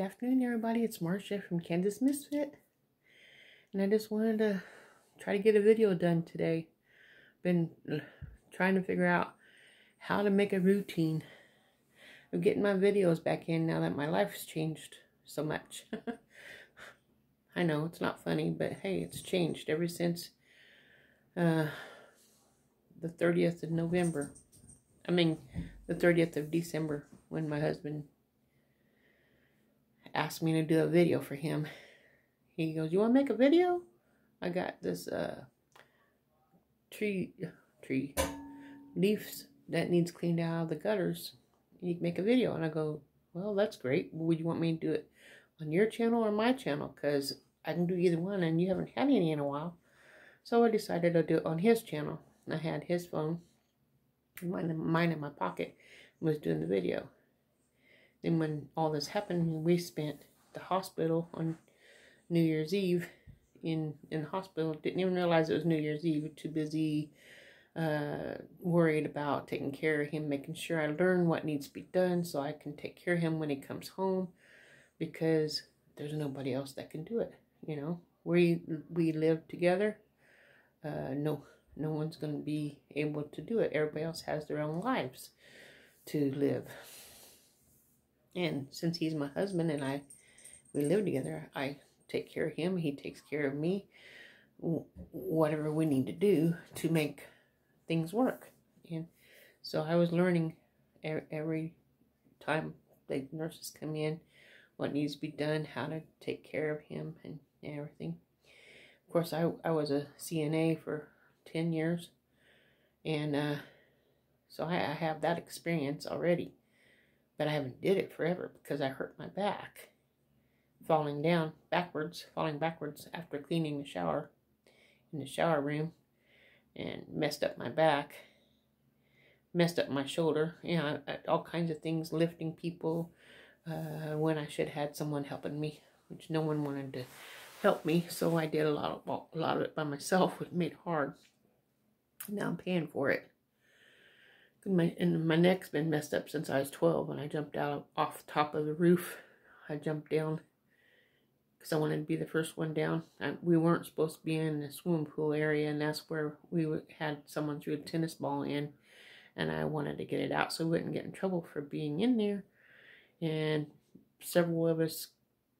Good afternoon, everybody. It's Marsha from Kansas Misfit. And I just wanted to try to get a video done today. Been trying to figure out how to make a routine of getting my videos back in now that my life's changed so much. I know, it's not funny, but hey, it's changed ever since uh, the 30th of November. I mean, the 30th of December when my husband asked me to do a video for him. He goes, you want to make a video? I got this uh, tree, tree, leaves that needs cleaned out of the gutters. You make a video. And I go, well, that's great. Would you want me to do it on your channel or my channel? Because I can do either one and you haven't had any in a while. So I decided to do it on his channel. I had his phone, mine, mine in my pocket, was doing the video. Then when all this happened, we spent the hospital on New Year's Eve in in the hospital. Didn't even realize it was New Year's Eve. Too busy, uh, worried about taking care of him, making sure I learn what needs to be done so I can take care of him when he comes home, because there's nobody else that can do it. You know, we we live together. Uh, no, no one's going to be able to do it. Everybody else has their own lives to live. And since he's my husband and I, we live together, I take care of him. He takes care of me. Whatever we need to do to make things work. And so I was learning every time the nurses come in what needs to be done, how to take care of him and everything. Of course, I, I was a CNA for 10 years. And uh, so I, I have that experience already but I haven't did it forever because I hurt my back falling down backwards, falling backwards after cleaning the shower in the shower room and messed up my back, messed up my shoulder, you know, all kinds of things, lifting people uh, when I should have had someone helping me, which no one wanted to help me, so I did a lot of a lot of it by myself, which made it hard. Now I'm paying for it. My, and my neck's been messed up since I was 12 when I jumped out off the top of the roof. I jumped down because I wanted to be the first one down. I, we weren't supposed to be in the swimming pool area, and that's where we had someone threw a tennis ball in, and I wanted to get it out so we wouldn't get in trouble for being in there. And several of us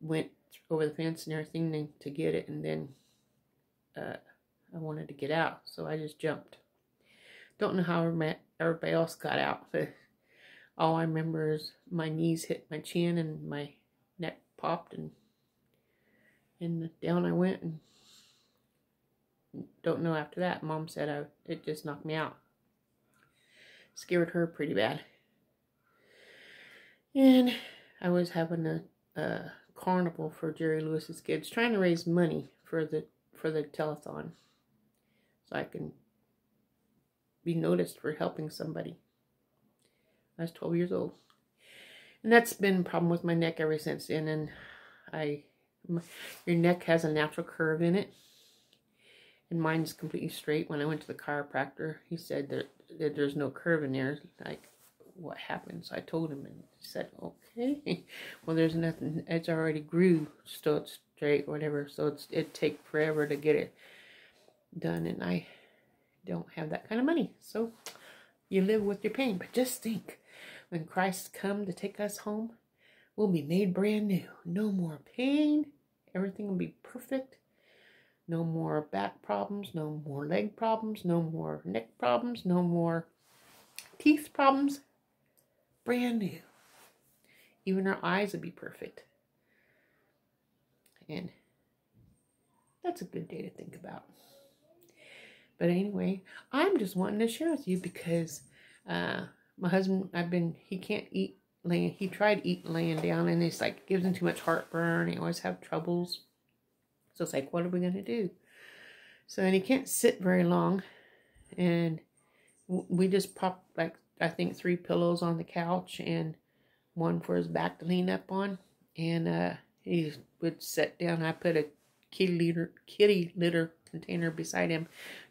went over the fence and everything to get it, and then uh, I wanted to get out, so I just jumped. Don't know how everybody else got out. All I remember is my knees hit my chin and my neck popped and and down I went and don't know after that. Mom said I, it just knocked me out. Scared her pretty bad. And I was having a, a carnival for Jerry Lewis's kids, trying to raise money for the for the telethon, so I can be noticed for helping somebody. I was 12 years old. And that's been a problem with my neck ever since then. And I, my, your neck has a natural curve in it. And mine's completely straight. When I went to the chiropractor, he said that, that there's no curve in there. Like, what happened? So I told him and he said, okay. well, there's nothing. It's already grew, it's straight or whatever. So it's, it'd take forever to get it done. And I don't have that kind of money. So you live with your pain. But just think, when Christ come to take us home, we'll be made brand new. No more pain. Everything will be perfect. No more back problems, no more leg problems, no more neck problems, no more teeth problems. Brand new. Even our eyes will be perfect. And that's a good day to think about. But anyway, I'm just wanting to share with you because uh, my husband, I've been, he can't eat laying, he tried eating laying down and it's like, gives him too much heartburn. He always have troubles. So it's like, what are we going to do? So then he can't sit very long. And we just popped like, I think three pillows on the couch and one for his back to lean up on. And uh, he would sit down. I put a kitty litter, kitty litter container beside him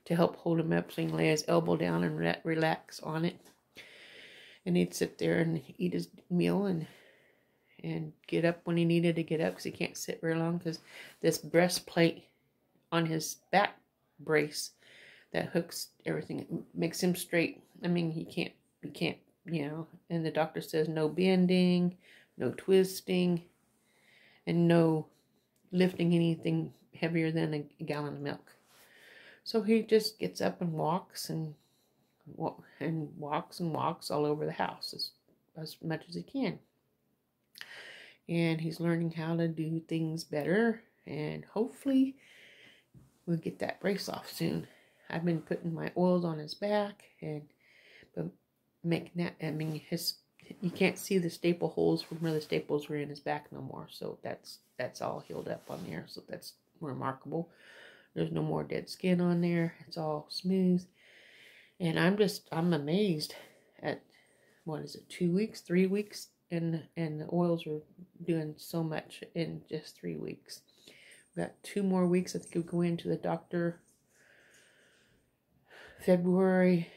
to help hold him up so he can lay his elbow down and re relax on it. And he'd sit there and eat his meal and and get up when he needed to get up because he can't sit very long because this breastplate on his back brace that hooks everything makes him straight. I mean, he can't, he can't, you know. And the doctor says no bending, no twisting, and no lifting anything heavier than a gallon of milk. So he just gets up and walks and and walks and walks all over the house as, as much as he can. And he's learning how to do things better and hopefully we'll get that brace off soon. I've been putting my oils on his back and but making that I mean his you can't see the staple holes from where the staples were in his back no more. So that's that's all healed up on there. So that's remarkable. There's no more dead skin on there. It's all smooth. And I'm just, I'm amazed at, what is it, two weeks, three weeks? And, and the oils are doing so much in just three weeks. We've got two more weeks. I think we go into the doctor February.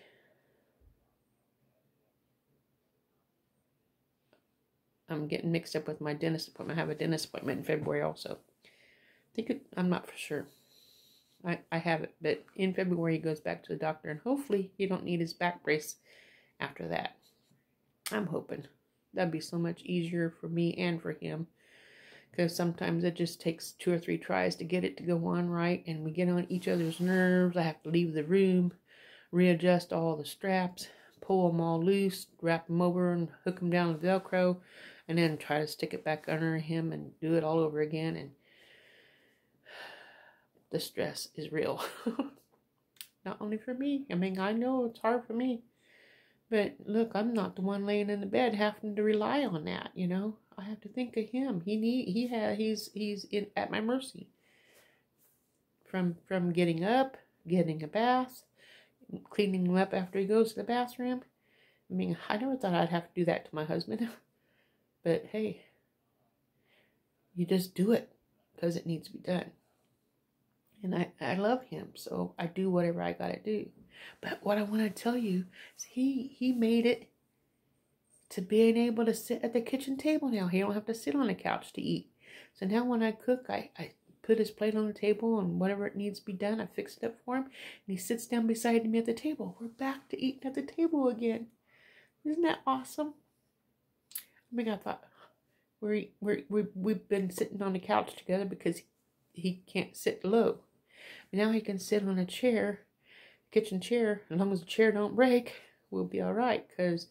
I'm getting mixed up with my dentist appointment. I have a dentist appointment in February also. I think it, I'm not for sure. I, I have it, but in February he goes back to the doctor, and hopefully he don't need his back brace after that. I'm hoping that'd be so much easier for me and for him, because sometimes it just takes two or three tries to get it to go on right, and we get on each other's nerves. I have to leave the room, readjust all the straps, pull them all loose, wrap them over, and hook them down with Velcro, and then try to stick it back under him and do it all over again, and the stress is real. not only for me. I mean, I know it's hard for me. But look, I'm not the one laying in the bed having to rely on that, you know. I have to think of him. He need he had he's he's in at my mercy. From from getting up, getting a bath, cleaning him up after he goes to the bathroom. I mean, I never thought I'd have to do that to my husband. but hey, you just do it because it needs to be done and I, I love him so i do whatever i gotta do. But what i want to tell you is he he made it to being able to sit at the kitchen table now. He don't have to sit on the couch to eat. So now when i cook i i put his plate on the table and whatever it needs to be done i fix it up for him. And he sits down beside me at the table. We're back to eating at the table again. Isn't that awesome? I mean i thought we're, we're, we we've been sitting on the couch together because he can't sit low now he can sit on a chair, kitchen chair. As long as the chair don't break, we'll be all right. Because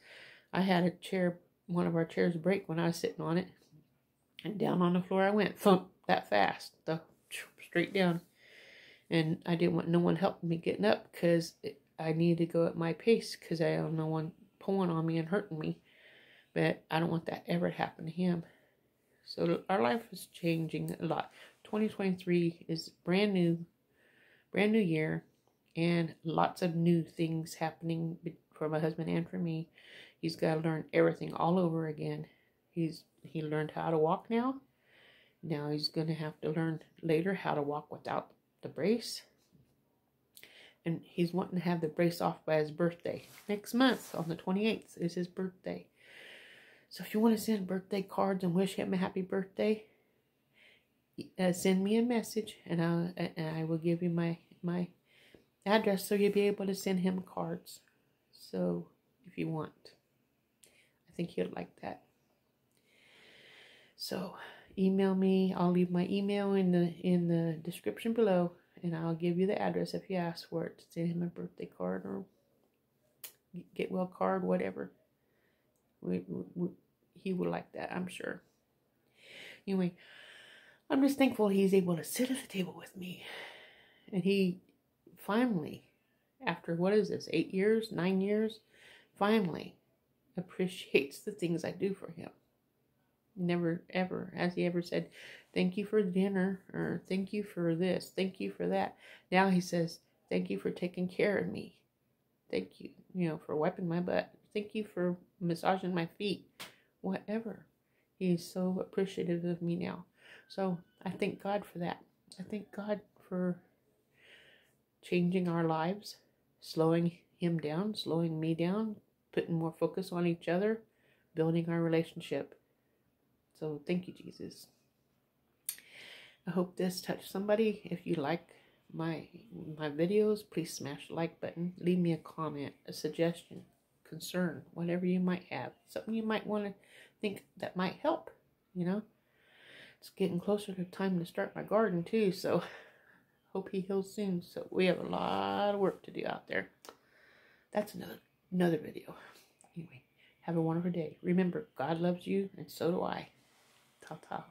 I had a chair, one of our chairs break when I was sitting on it. And down on the floor I went, thump, that fast. The, straight down. And I didn't want no one helping me getting up because I needed to go at my pace because I don't no one pulling on me and hurting me. But I don't want that ever to happen to him. So our life is changing a lot. 2023 is brand new brand new year and lots of new things happening for my husband and for me. He's got to learn everything all over again. He's he learned how to walk now. Now he's going to have to learn later how to walk without the brace. And he's wanting to have the brace off by his birthday. Next month on the 28th is his birthday. So if you want to send birthday cards and wish him a happy birthday, uh, send me a message and I and I will give you my my address so you'll be able to send him cards. So if you want, I think he'll like that. So email me. I'll leave my email in the in the description below, and I'll give you the address if you ask for it. Send him a birthday card or get well card, whatever. We, we, we, he would like that, I'm sure. Anyway. I'm just thankful he's able to sit at the table with me. And he finally, after what is this, eight years, nine years, finally appreciates the things I do for him. Never, ever, has he ever said, Thank you for dinner, or thank you for this, thank you for that. Now he says, Thank you for taking care of me. Thank you, you know, for wiping my butt. Thank you for massaging my feet. Whatever. He's so appreciative of me now. So I thank God for that. I thank God for changing our lives, slowing him down, slowing me down, putting more focus on each other, building our relationship. So thank you, Jesus. I hope this touched somebody. If you like my my videos, please smash the like button. Leave me a comment, a suggestion, concern, whatever you might have. Something you might want to think that might help, you know. It's getting closer to time to start my garden too, so hope he heals soon. So we have a lot of work to do out there. That's another another video. Anyway, have a wonderful day. Remember, God loves you and so do I. Ta ta.